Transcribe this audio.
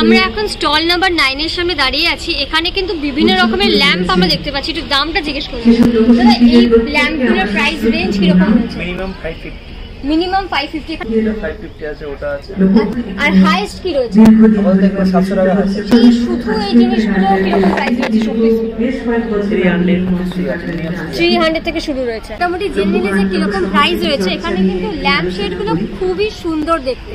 আমরা এখন stall number নাইনের সামনে দাঁড়িয়ে আছি। এখানে কিন্তু বিভিন্ন রকমের ল্যাম্প আমরা দেখতে পাচ্ছি। একটু দামটা জিজ্ঞেস করছি দাদা এই ল্যাম্পগুলোর প্রাইস রেঞ্জ কীরকম রয়েছে minimum five fifty minimum five fifty five fifty আছে ওটা আছে। আর হাইয়েস্ট কি রয়েছে? আমাদের এখানে 700 টাকা আছে। এই শুধু এই জিনিসগুলো কীরকম প্রাইস রয়েছে শোপিস থ্রি হান্ড্রেড থেকে শুরু রয়েছে। মোটামুটি জেনে নিলে যে কীরকম প্রাইস রয়েছে এখানে কিন্তু ল্যাম্প শেডগুলো খুবই সুন্দর দেখতে।